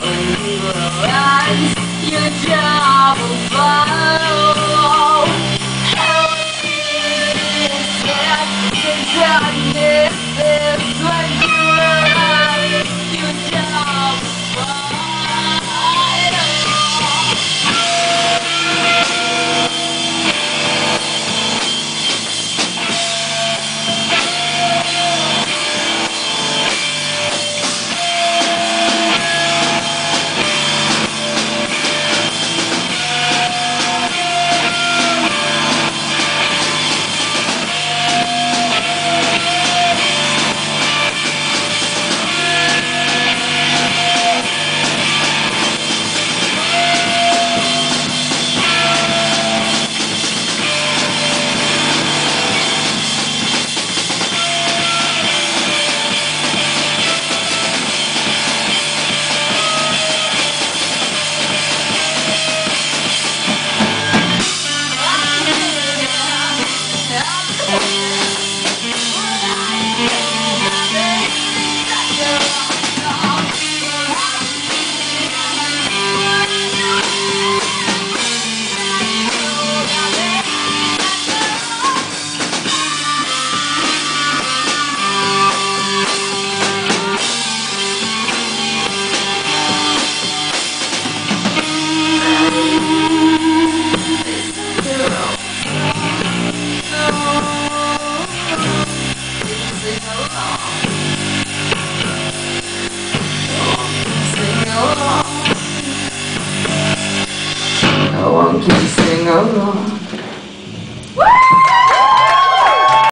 when you realize your job will follow. No sing along.